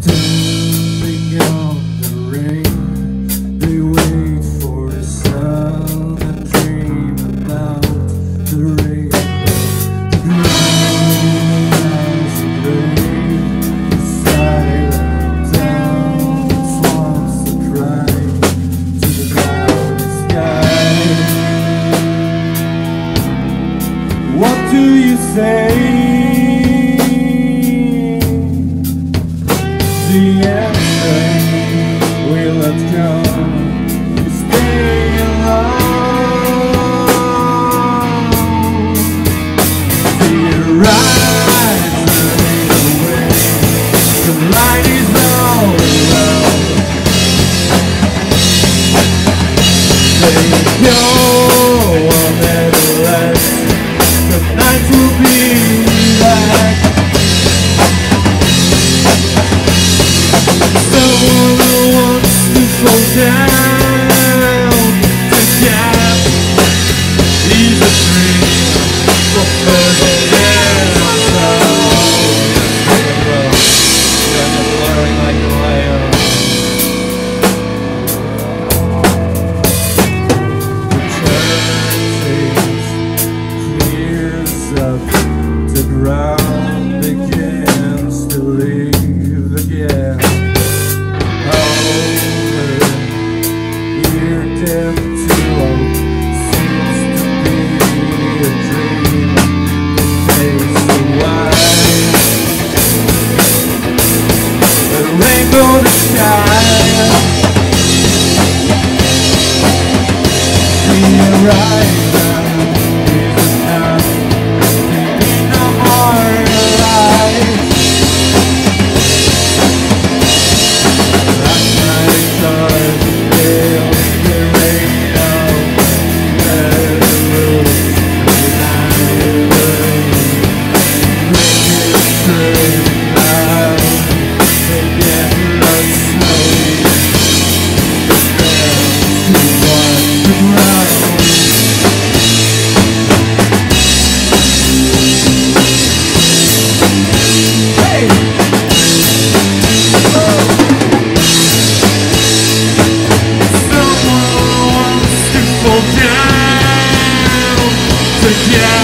Standing on the rain, they wait for the sun and dream about the rain. The the silent down swamps that cry to the sky. What do you say? Is a dream for further child begins to leave again. Seems to be a dream. The rainbow right. Yeah.